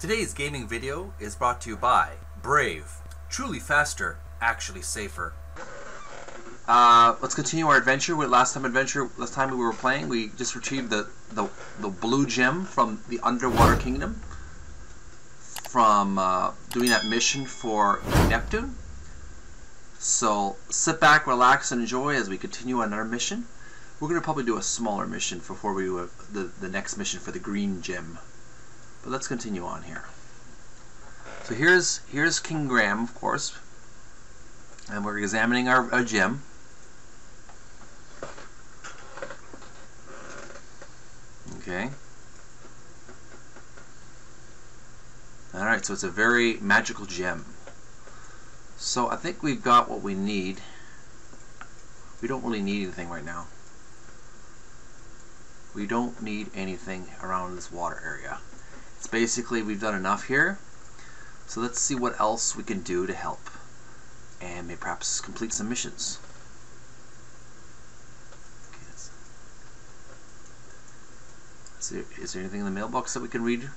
Today's gaming video is brought to you by Brave. Truly faster, actually safer. Uh, let's continue our adventure. With last time adventure, last time we were playing, we just retrieved the the, the blue gem from the underwater kingdom from uh, doing that mission for Neptune. So sit back, relax, and enjoy as we continue on our mission. We're gonna probably do a smaller mission before we do the the next mission for the green gem. But let's continue on here. So here's here's King Graham, of course, and we're examining our, our gem. Okay. Alright, so it's a very magical gem. So I think we've got what we need. We don't really need anything right now. We don't need anything around this water area. Basically we've done enough here. So let's see what else we can do to help. And may perhaps complete some missions. Is there, is there anything in the mailbox that we can read?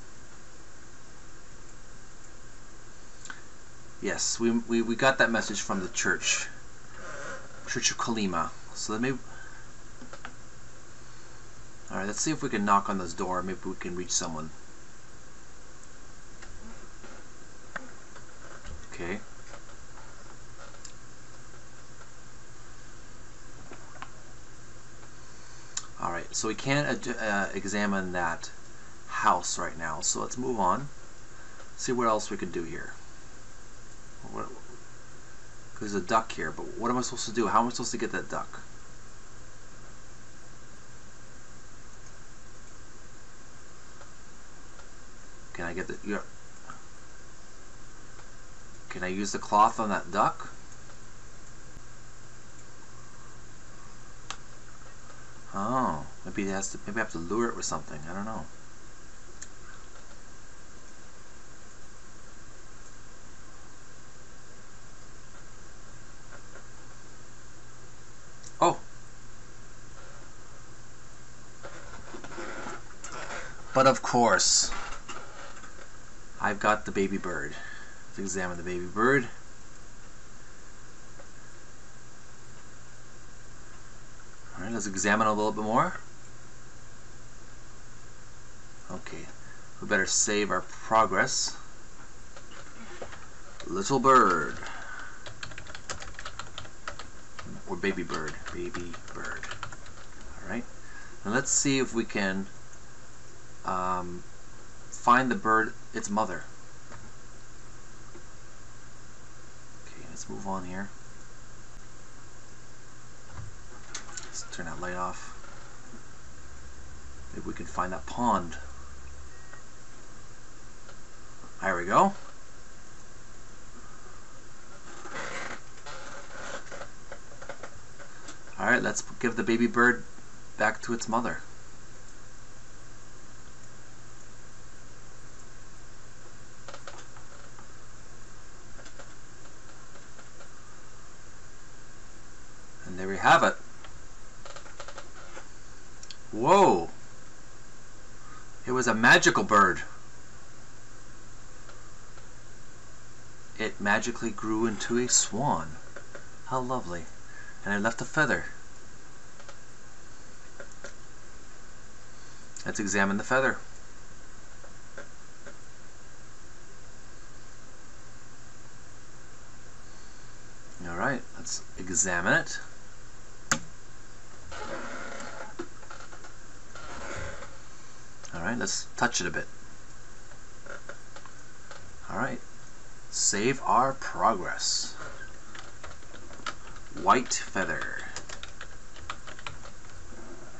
Yes, we, we, we got that message from the church. Church of Kolyma. So let me... Alright, let's see if we can knock on this door. Maybe we can reach someone. Okay. Alright, so we can't uh, examine that house right now. So let's move on. See what else we can do here. What, there's a duck here, but what am I supposed to do? How am I supposed to get that duck? Can I get the... Can I use the cloth on that duck? Oh, maybe it has to. Maybe I have to lure it with something. I don't know. Oh. But of course, I've got the baby bird. Let's examine the baby bird. Alright, let's examine a little bit more. Okay, we better save our progress. Little bird. Or baby bird. Baby bird. Alright. Now let's see if we can um, find the bird, its mother. Okay, let's move on here. Let's turn that light off. Maybe we can find that pond. There we go. Alright, let's give the baby bird back to its mother. Have it. Whoa! It was a magical bird. It magically grew into a swan. How lovely. And it left a feather. Let's examine the feather. Alright, let's examine it. Let's touch it a bit. Alright, save our progress. White feather.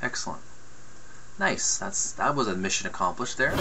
Excellent. Nice. That's that was a mission accomplished there.